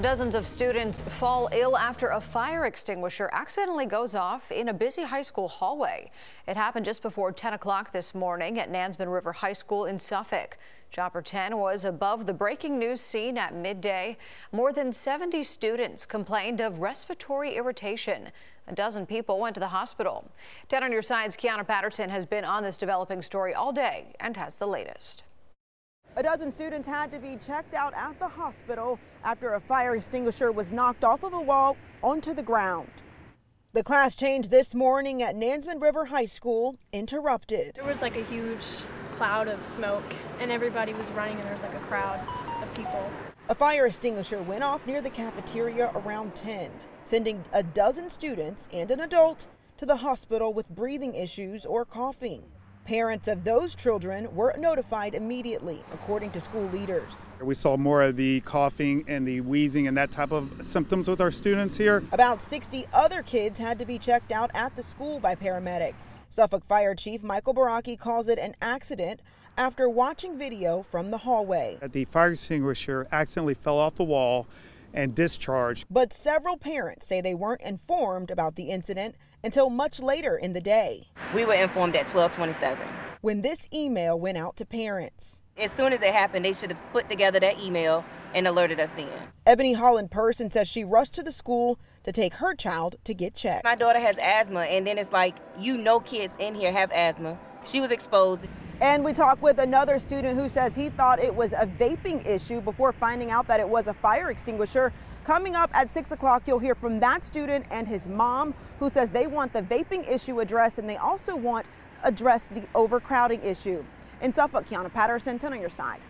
Dozens of students fall ill after a fire extinguisher accidentally goes off in a busy high school hallway. It happened just before 10 o'clock this morning at Nansemond River High School in Suffolk. Chopper 10 was above the breaking news scene at midday. More than 70 students complained of respiratory irritation. A dozen people went to the hospital. 10 on your side's Kiana Patterson has been on this developing story all day and has the latest. A dozen students had to be checked out at the hospital after a fire extinguisher was knocked off of a wall onto the ground. The class change this morning at Nansemond River High School interrupted. There was like a huge cloud of smoke and everybody was running and there was like a crowd of people. A fire extinguisher went off near the cafeteria around 10, sending a dozen students and an adult to the hospital with breathing issues or coughing. Parents of those children were notified immediately, according to school leaders. We saw more of the coughing and the wheezing and that type of symptoms with our students here. About 60 other kids had to be checked out at the school by paramedics. Suffolk Fire Chief Michael Barakey calls it an accident after watching video from the hallway. The fire extinguisher accidentally fell off the wall and discharged. But several parents say they weren't informed about the incident until much later in the day. We were informed at 1227. When this email went out to parents. As soon as it happened, they should have put together that email and alerted us then. Ebony Holland Person says she rushed to the school to take her child to get checked. My daughter has asthma, and then it's like, you know, kids in here have asthma. She was exposed. And we talked with another student who says he thought it was a vaping issue before finding out that it was a fire extinguisher. Coming up at 6 o'clock, you'll hear from that student and his mom who says they want the vaping issue addressed and they also want address the overcrowding issue. In Suffolk, Kiana Patterson, 10 on your side.